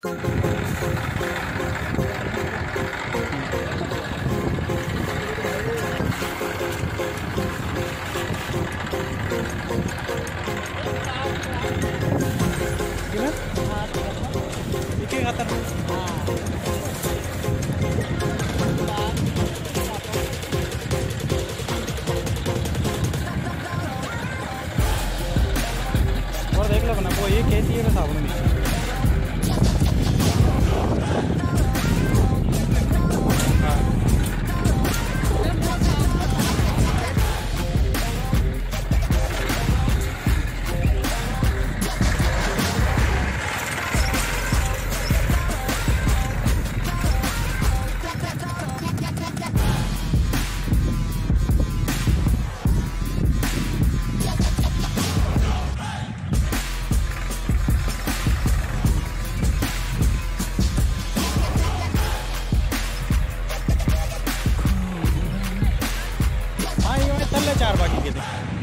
और देख लो बना वो ये खेती है बस आपने चार बाकी के थे